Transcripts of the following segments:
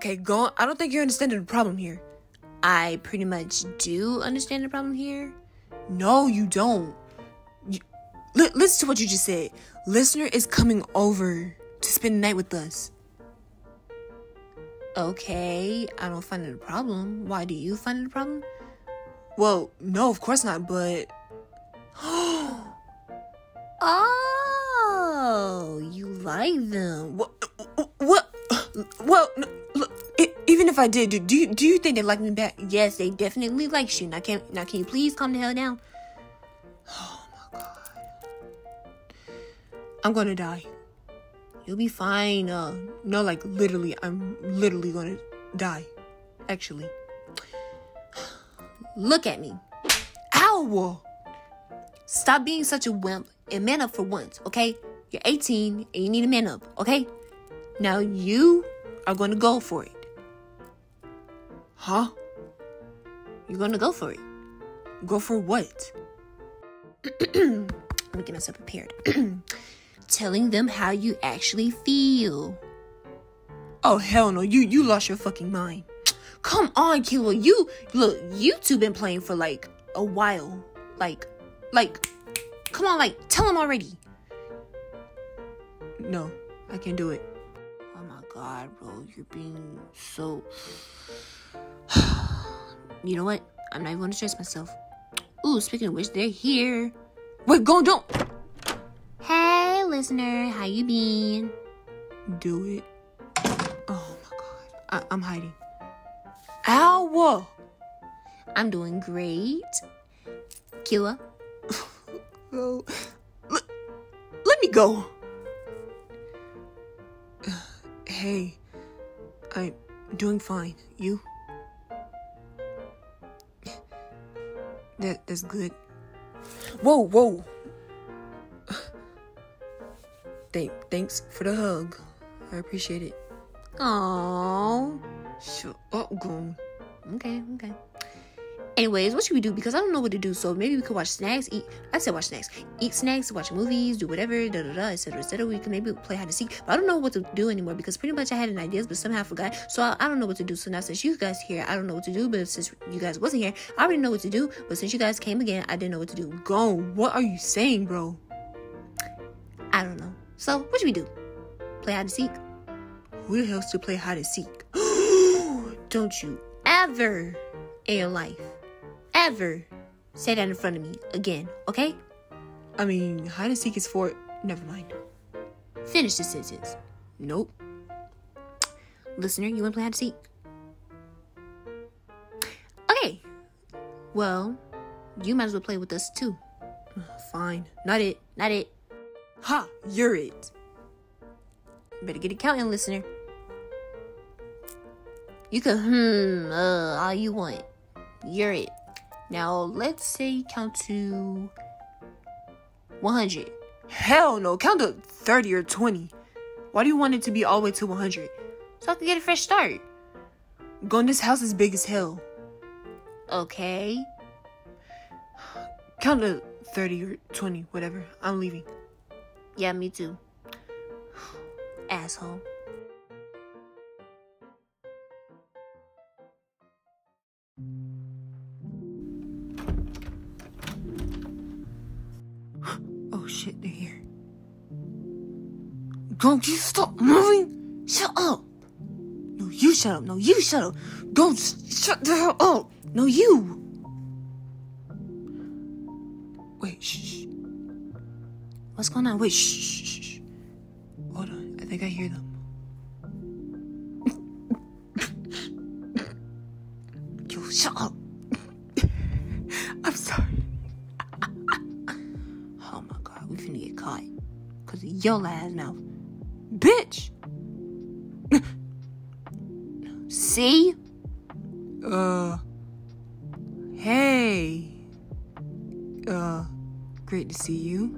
Okay, go. I don't think you're understanding the problem here. I pretty much do understand the problem here. No, you don't. You, li- listen to what you just said. Listener is coming over to spend the night with us. Okay, I don't find it a problem. Why do you find it a problem? Well, no, of course not, but. oh, Oh you like them. What? What? Well, even if I did, do, do you do you think they like me back? Yes, they definitely like you. Now can now can you please calm the hell down? Oh my god. I'm gonna die. You'll be fine. Uh no like literally, I'm literally gonna die. Actually. Look at me. Ow! Stop being such a wimp and man up for once, okay? You're 18 and you need a man up, okay? Now you are gonna go for it. Huh? You're gonna go for it. Go for what? Let me get myself prepared. Telling them how you actually feel. Oh hell no, you you lost your fucking mind. Come on, Killua. You look, you two been playing for like a while. Like like come on, like tell them already. No, I can't do it. Oh my god, bro, you're being so You know what? I'm not even gonna stress myself. Ooh, speaking of which, they're here. Wait, go don't Hey listener, how you been? Do it. Oh my god. I- I'm hiding. Ow! I'm doing great. Killua. oh, let, let me go. Hey, I'm doing fine. You? That that's good. Whoa, whoa. Thank, thanks for the hug. I appreciate it. Aww. Shut oh, up, girl. Okay, okay. Anyways, what should we do? Because I don't know what to do. So maybe we could watch snacks, eat. I said watch snacks, eat snacks, watch movies, do whatever, da da da, etc. etc. We can maybe play hide and seek. But I don't know what to do anymore because pretty much I had an idea, but somehow I forgot. So I, I don't know what to do. So now since you guys here, I don't know what to do. But since you guys wasn't here, I already know what to do. But since you guys came again, I didn't know what to do. Go. What are you saying, bro? I don't know. So what should we do? Play hide and seek. Who the hell's to play hide and seek? don't you ever in your life ever say that in front of me again, okay? I mean, hide and seek is for. Never mind. Finish the sentence. Nope. Listener, you want to play hide and seek? Okay. Well, you might as well play with us too. Fine. Not it. Not it. Ha! You're it. Better get it counting, listener. You can hmm uh all you want. You're it. Now let's say count to 100. Hell no, count to 30 or 20. Why do you want it to be all the way to 100? So I can get a fresh start. This house is big as hell. Okay. Count to 30 or 20, whatever. I'm leaving. Yeah, me too. Asshole. Shit, they're here. Don't you stop moving? Shut up. No, you shut up. No, you shut up. Don't sh- shut the hell up. No, you. Wait, shh. What's going on? Wait, shh. Hold on. I think I hear them. Your last mouth. Bitch! See? Uh. Hey. Uh, great to see you.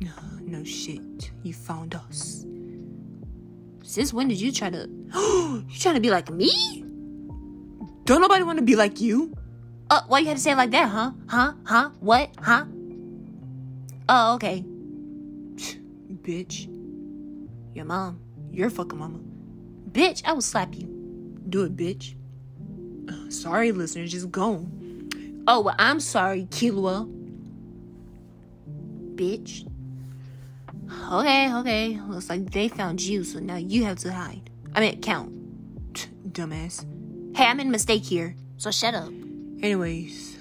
No, no shit. You found us. Since when did you try to. you trying to be like me? Don't nobody want to be like you. Uh, why you had to say it like that, huh? Huh? Huh? What? Huh? Oh, okay. Bitch. Your mom. Your fucking mama. bitch, I will slap you. Do it, bitch. Sorry, listeners, just gone. Oh, well, I'm sorry, Killua. Bitch. Okay, okay. Looks like they found you, so now you have to hide. I mean, count. Dumbass. Hey, I made a mistake here, so shut up. Anyways,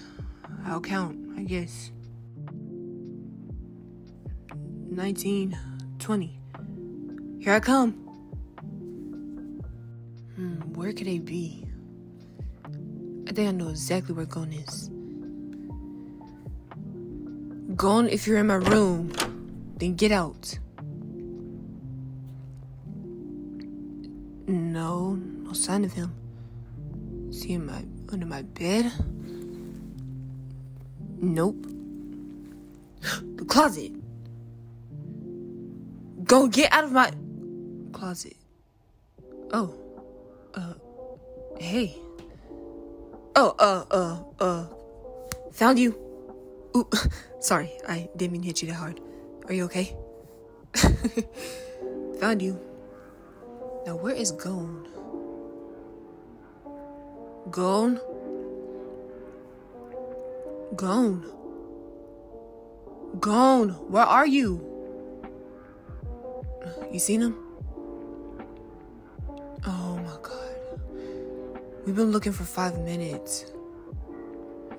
I'll count, I guess. 19, 20. Here I come. Hmm, where could they be? I think I know exactly where Gon is. Gon, if you're in my room, then get out. No, no sign of him. He in my under my bed? Nope. The closet. Go get out of my closet. Oh. Uh. Hey. Oh, uh, uh, uh. Found you. Ooh, sorry, I didn't mean to hit you that hard. Are you okay? Found you. Now, where is Gon? Gone? Gon. Gon. where are you? You seen him? Oh my god. We've been looking for five minutes.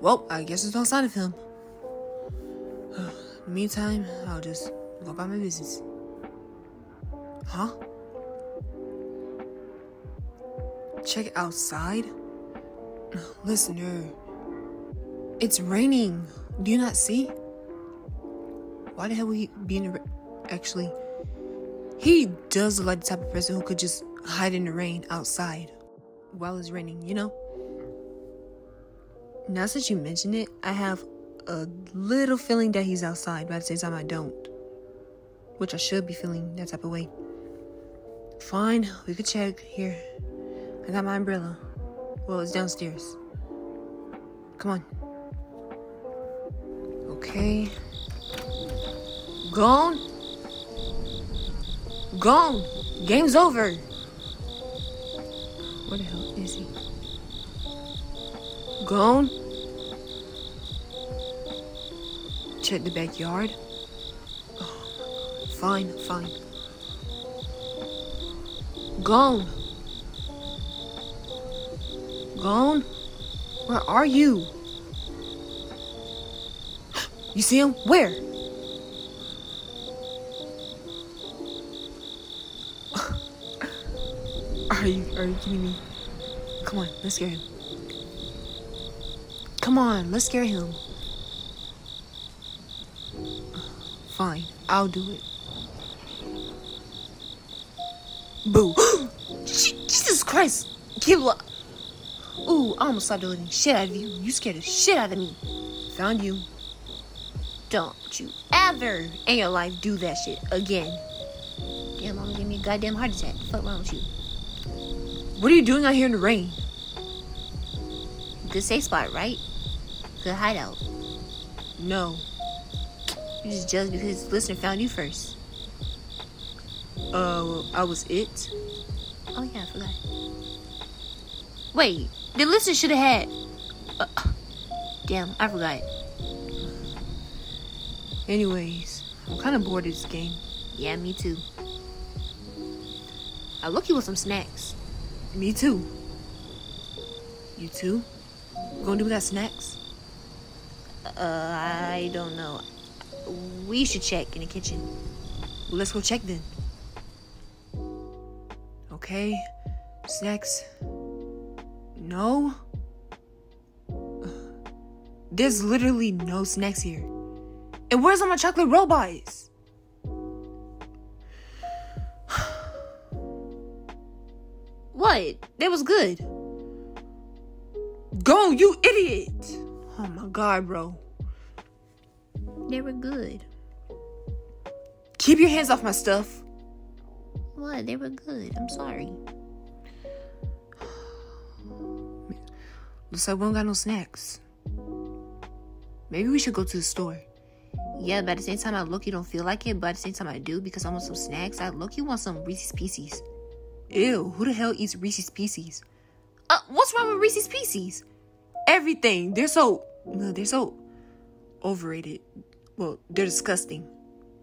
Well, I guess there's no sign of him. Meantime, I'll just go about my business. Huh? Check outside? Listener, it's raining. Do you not see? Why the hell would he be in the ra- Actually, he does look like the type of person who could just hide in the rain outside while it's raining, you know? Now since you mention it, I have a little feeling that he's outside, but at the same time I don't. Which I should be feeling that type of way. Fine, we could check. Here. I got my umbrella. Well, it's downstairs. Come on. Okay. Gon? Gon! Game's over! Where the hell is he? Gon? Check the backyard. Oh, fine, fine. Gon. Gon? Where are you? You see him? Where? Are you are you kidding me? Come on, let's scare him. Come on, let's scare him. Fine, I'll do it. Boo. Jesus Christ. Kibla. Ooh, I almost started deleting shit out of you. You scared the shit out of me. Found you. Don't you ever in your life do that shit again. Damn, mama gave me a goddamn heart attack. The fuck wrong with you? What are you doing out here in the rain? Good safe spot, right? Good hideout. No. You just jealous because listener found you first. Uh, I was it. Oh yeah, I forgot. Wait, the listener should have had. Uh, damn, I forgot. Anyways, I'm kind of bored of this game. Yeah, me too. I'll look you with some snacks. Me too. You too? Gonna do without snacks? Uh, I don't know. We should check in the kitchen. Well, let's go check then. Okay. Snacks. No. There's literally no snacks here. And where's all my chocolate robots? What? That was good. Go, you idiot! Oh my god, bro. They were good. Keep your hands off my stuff. What? They were good. I'm sorry. Looks like we don't got no snacks. Maybe we should go to the store. Yeah, but at the same time, I look, you don't feel like it. But at the same time, I do because I want some snacks. I look, you want some Reese's Pieces. Ew, who the hell eats Reese's Pieces? Uh, what's wrong with Reese's Pieces? Everything. They're so no, they're so overrated. Well, they're disgusting.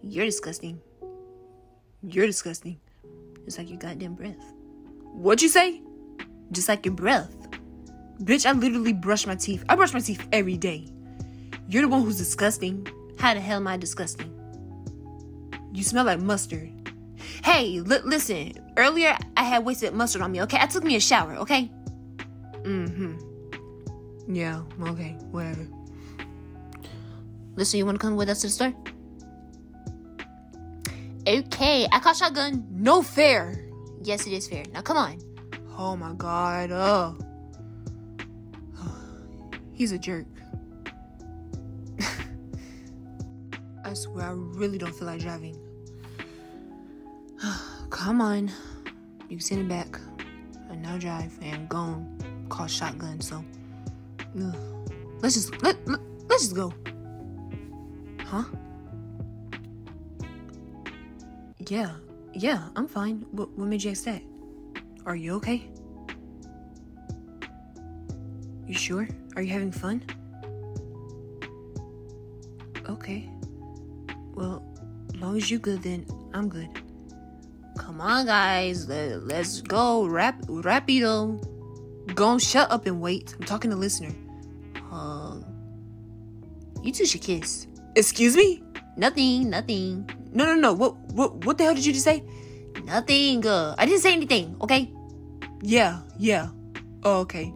You're disgusting. You're disgusting. Just like your goddamn breath. What'd you say? Just like your breath. Bitch, I literally brush my teeth. I brush my teeth every day. You're the one who's disgusting. How the hell am I disgusting? You smell like mustard. Hey, li- listen. Earlier, I had wasted mustard on me, okay? I took me a shower, okay? Mm hmm. Yeah, okay, whatever. Listen, you wanna come with us to the store? Okay, I call shotgun. No fair. Yes, it is fair. Now come on. Oh my god. Oh. He's a jerk. I swear, I really don't feel like driving. Come on. You can send it back. And now drive and gone. Call shotgun, so. Ugh. Let's just let, let let's just go. Huh? Yeah, yeah, I'm fine. What, what made you ask that? Are you okay? You sure? Are you having fun? Okay. Well, as long as you good, then I'm good. Come on, guys. Let, let's go. Rap, rapido. Go shut up and wait. I'm talking to listener. Uh, you two should kiss. Excuse me? Nothing, nothing. No, no, no. What, what, what the hell did you just say? Nothing. Uh, I didn't say anything, okay? Yeah, yeah. Oh, okay.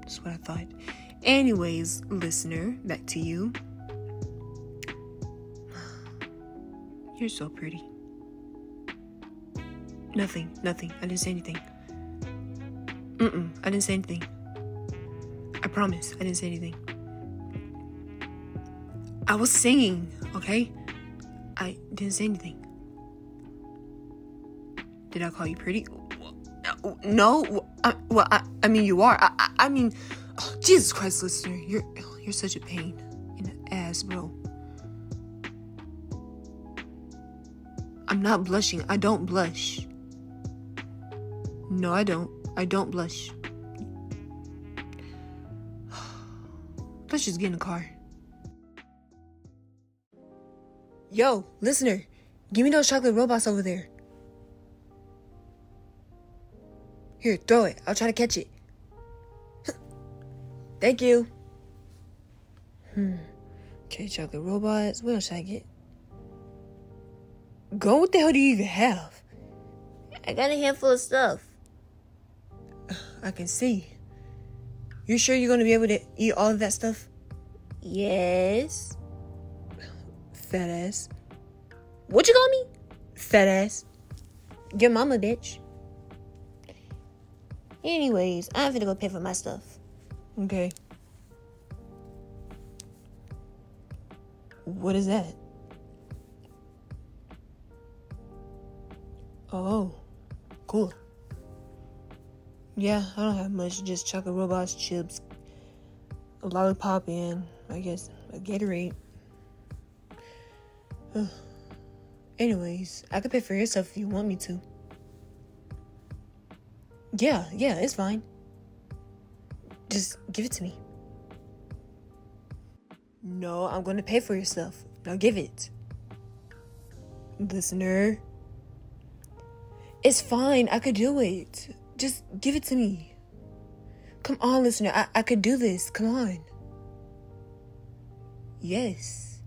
That's what I thought. Anyways, listener, back to you. You're so pretty. Nothing, nothing. I didn't say anything. Mm-mm, I didn't say anything. I promise, I didn't say anything. I was singing, okay? I didn't say anything. Did I call you pretty? No, I, well, I, I mean you are. I, I, I mean, oh, Jesus Christ, listener, you're you're such a pain in the ass, bro. I'm not blushing. I don't blush. No, I don't. I don't blush. Let's just get in the car. Yo, listener, give me those chocolate robots over there. Here, throw it. I'll try to catch it. Thank you. Hmm. Okay, chocolate robots. What else should I get? Go, what the hell do you even have? I got a handful of stuff. I can see. You sure you're gonna be able to eat all of that stuff? Yes. Fat ass. What you call me? Fat ass. Your mama, bitch. Anyways, I'm to go pay for my stuff. Okay. What is that? Oh, cool. Yeah, I don't have much. Just chocolate robots, chips, a lollipop, and I guess a Gatorade. Anyways, I could pay for your stuff if you want me to. Yeah, yeah, it's fine. Just give it to me. No, I'm gonna pay for your stuff. Now give it. Listener. It's fine. I could do it. Just give it to me. Come on, listener. I, I could do this. Come on. Yes.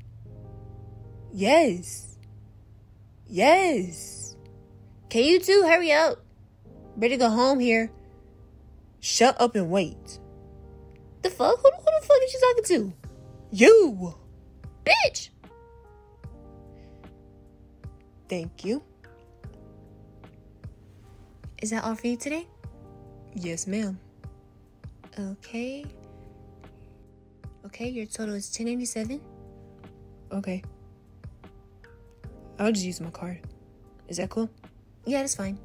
Yes. Yes. Can you too? hurry up? Ready to go home here. Shut up and wait. The fuck? Who, who the fuck is she talking to? You! Bitch! Thank you. Is that all for you today? Yes, ma'am. Okay. Okay, your total is 1087. Okay. I'll just use my card. Is that cool? Yeah, that's fine.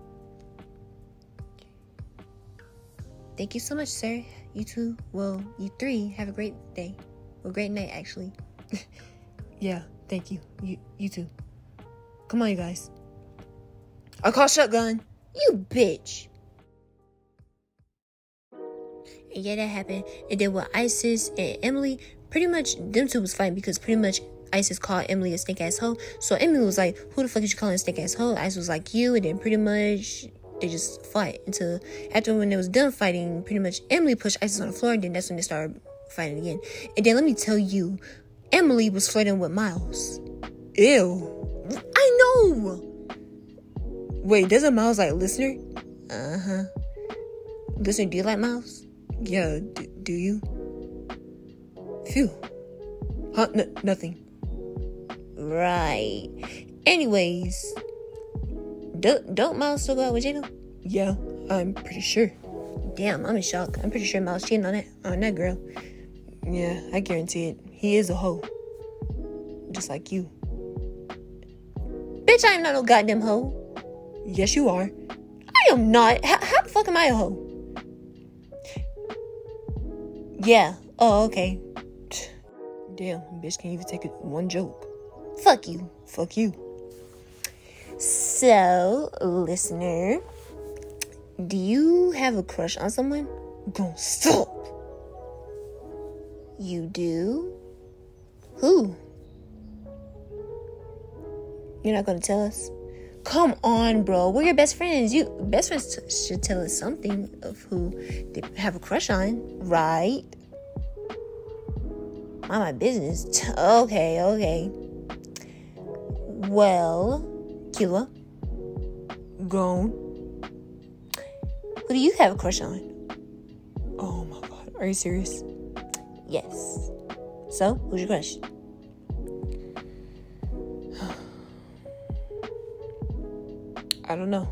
Thank you so much, sir. You two, well, you three, have a great day. Well, great night, actually. yeah, thank you. You, you too. Come on, you guys. I'll call shotgun. You bitch. And yeah, that happened. And then with Isis and Emily, pretty much them two was fighting because pretty much Isis called Emily a snake ass hoe. So Emily was like, Who the fuck is you calling a snake ass hoe? Isis was like, You. And then pretty much they just fight until after when they was done fighting, pretty much Emily pushed Isis on the floor. And then that's when they started fighting again. And then let me tell you, Emily was flirting with Miles. Ew. I know. Wait, doesn't Miles like listener? Uh huh. Listener, do you like Miles? Yeah, d- do you? Phew. Huh? N- nothing. Right. Anyways, don't don't Miles still go out with Jada? Yeah, I'm pretty sure. Damn, I'm in shock. I'm pretty sure Miles cheating on that on that girl. Yeah, I guarantee it. He is a hoe. Just like you. Bitch, I am not no goddamn hoe. Yes, you are. I am not. How, how the fuck am I a hoe? Yeah. Oh, okay. Damn, bitch can't even take it one joke. Fuck you. Fuck you. So, listener, do you have a crush on someone? Don't stop. You do? Who? You're not gonna tell us? Come on, bro. We're your best friends. You best friends t- should tell us something of who they have a crush on, right? Mind my business. T- Okay, okay. Well, Killua, Gon. who do you have a crush on? Oh my god. Are you serious? Yes. So, who's your crush? I don't know.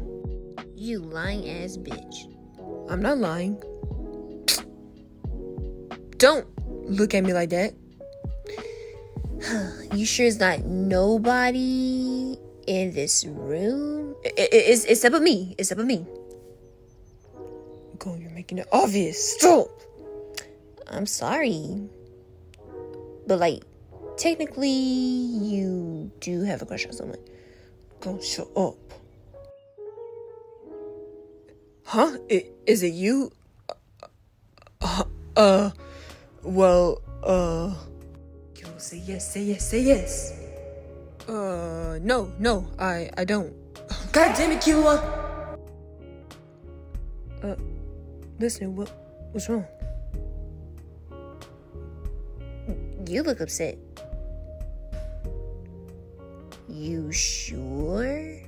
You lying ass bitch. I'm not lying. Don't look at me like that. You sure it's not nobody in this room? I- I- it's, Except for me. Except for me. Go, you're making it obvious. Stop. I'm sorry. But like, technically, you do have a crush on someone. Go, shut up. Huh? I- is it you? Uh, uh, well, uh. Yo, say yes, say yes, say yes. Uh, no, no, I, I don't. God damn it, Killua! Uh, listen, what, what's wrong? You look upset. You sure?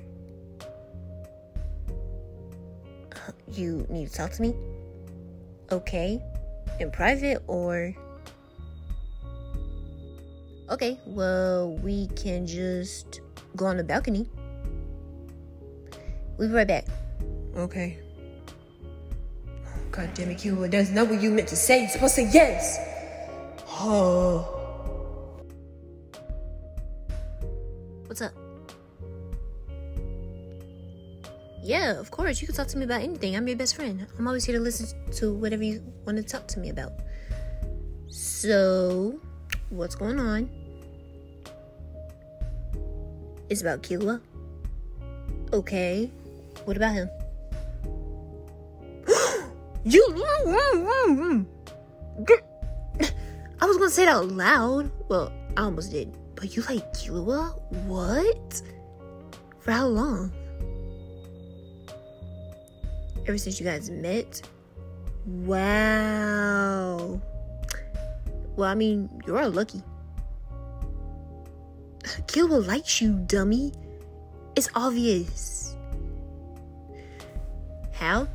You need to talk to me? Okay. In private or. Okay, well, we can just go on the balcony. We'll be right back. Okay. God damn it, Cuba. that's not what you meant to say. You're supposed to say yes. Oh. Yeah, of course. You can talk to me about anything. I'm your best friend. I'm always here to listen to whatever you want to talk to me about. So, what's going on? It's about Killua. Okay. What about him? You. I was gonna say it out loud. Well, I almost did. But you like Killua? What? For how long? Ever since you guys met? Wow. Well, I mean, you are lucky. Killua likes you, dummy. It's obvious. How?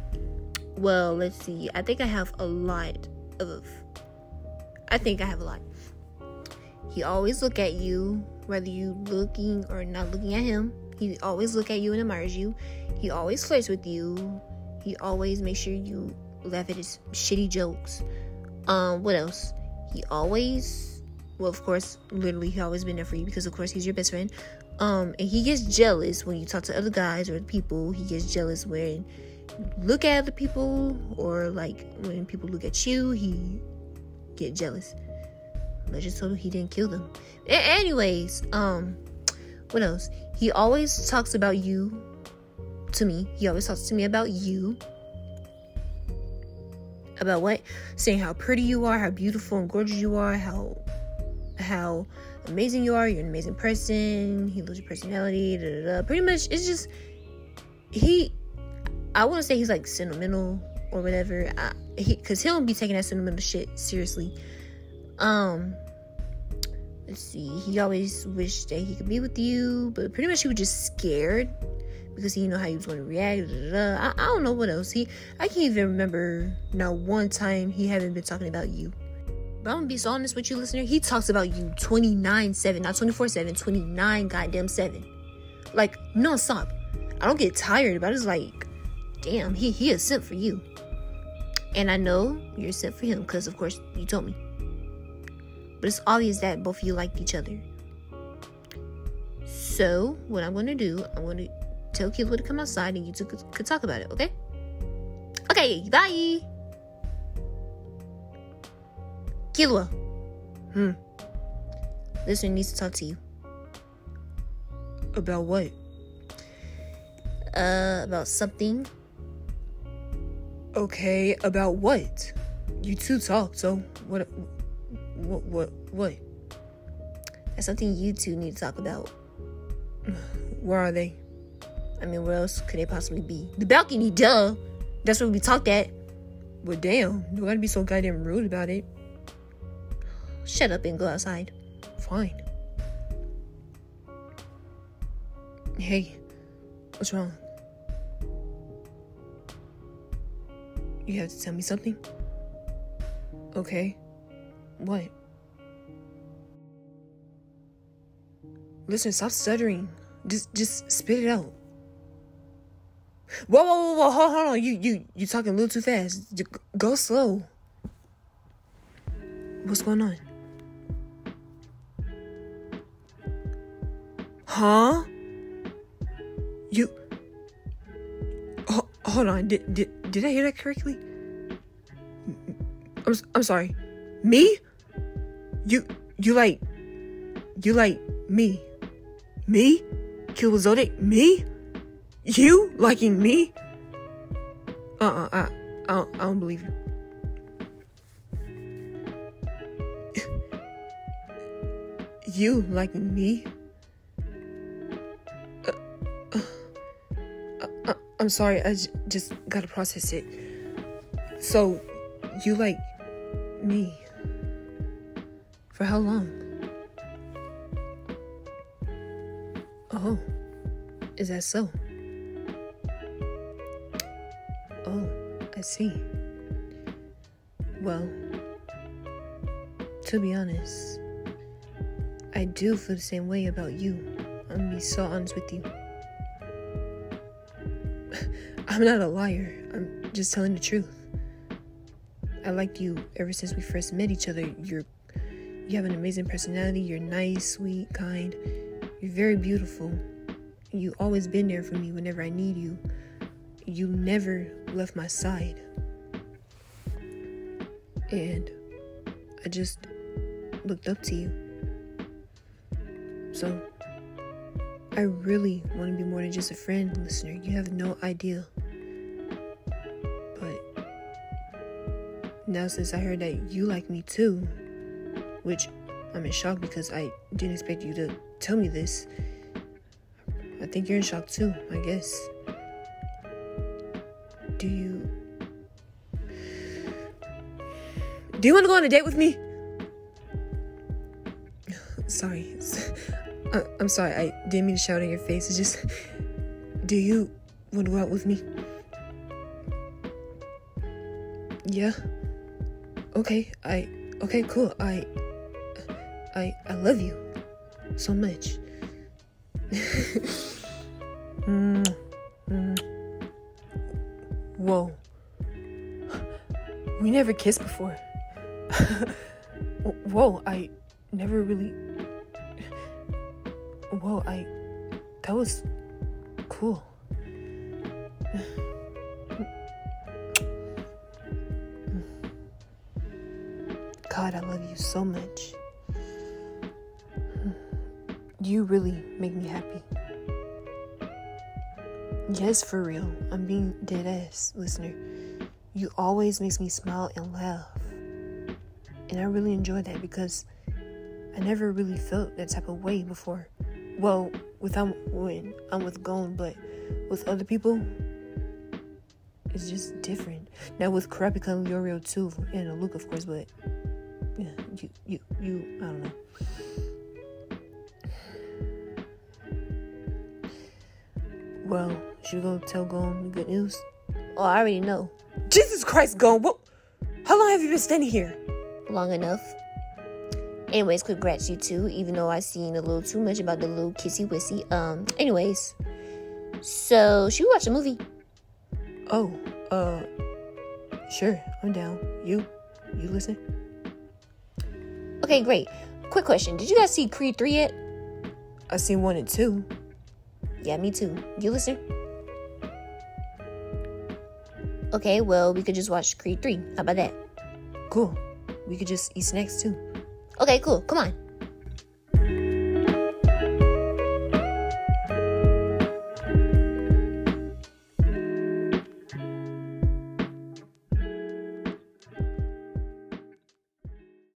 Well, let's see. I think I have a lot of. I think I have a lot. He always look at you, whether you looking or not looking at him. He always look at you and admires you. He always flirts with you. He always makes sure you laugh at his shitty jokes. Um, what else? He always, well, of course, literally, he always been there for you because, of course, he's your best friend. Um, and he gets jealous when you talk to other guys or people. He gets jealous when look at other people or like when people look at you. He get jealous. Legend told him he didn't kill them. A- anyways, um, what else? He always talks about you to me. He always talks to me about you. About what? Saying how pretty you are, how beautiful and gorgeous you are, how how amazing you are. You're an amazing person. He loves your personality. Da, da, da. Pretty much, it's just he. I wouldn't say he's like sentimental or whatever. I, he because he don't be taking that sentimental shit seriously. Um, let's see. He always wished that he could be with you, but pretty much he was just scared because he know how he was going to react. Da, da, da. I, I don't know what else. He I can't even remember now one time he haven't been talking about you. But I'm gonna be so honest with you, listener. He talks about you 29 7, not 24 7, 29 goddamn 7. Like, non stop. I don't get tired, but it's like, damn, he, he is sent for you. And I know you're sent for him because, of course, you told me. But it's obvious that both of you liked each other. So, what I'm gonna do, I'm gonna tell Killua to come outside and you two could, could talk about it, okay? Okay, bye! Killua. Hmm. Listener needs to talk to you. About what? Uh, about something. Okay, about what? You two talk, so what? What? What? What? That's something you two need to talk about. Where are they? I mean, where else could they possibly be? The balcony, duh. That's where we talked at. But damn. You gotta be so goddamn rude about it. Shut up and go outside. Fine. Hey, what's wrong? You have to tell me something? Okay. What? Listen, stop stuttering. Just just spit it out. Whoa, whoa, whoa, whoa, hold, hold on. You you you talking a little too fast. J- Go slow. What's going on? Huh? You Ho- hold on. Did, did did I hear that correctly? I'm I'm sorry. Me? You you like you like me? Me? Killua Zoldyck? Me? You liking me? Uh-uh, I, I, don't, I don't believe you. You liking me? Uh, uh, uh, I'm sorry, I j- just gotta process it. So, you like me? For how long? Oh, is that so? See. Well, to be honest, I do feel the same way about you. I'm be so honest with you. I'm not a liar. I'm just telling the truth. I liked you ever since we first met each other. You're you have an amazing personality. You're nice, sweet, kind. You're very beautiful. You've always been there for me whenever I need you. You never left my side. And I just looked up to you. So I really want to be more than just a friend, listener. You have no idea. But now since I heard that you like me too, which I'm in shock because I didn't expect you to tell me this. I think you're in shock too, I guess. Do you. Do you want to go on a date with me? Sorry. I- I'm sorry, I didn't mean to shout in your face. It's just. Do you want to go out with me? Yeah. Okay, I. Okay, cool. I. I I love you so much. Mm, mm. Whoa. We never kissed before. Whoa, I never really. Whoa, I. That was cool. God, I love you so much. You really make me happy. Yes, for real. I'm being dead ass, listener. You always makes me smile and laugh. And I really enjoy that because I never really felt that type of way before. Well, with I'm when I'm with Gon, but with other people, it's just different. Now with Kurapika and Leorio too, and Luke of course, but yeah, you you you I don't know. Well, should we go tell Gon the good news? Oh, I already know. Jesus Christ, Gon! What? How long have you been standing here? Long enough. Anyways, congrats you two, even though I've seen a little too much about the little kissy wissy. Um, anyways. So, should we watch a movie? Oh, uh, sure, I'm down. You? You listen? Okay, great. Quick question. Did you guys see Creed 3 yet? I seen one and two. Yeah, me too. You listen? Okay, well, we could just watch Creed 3. How about that? Cool. We could just eat snacks too. Okay, cool. Come on.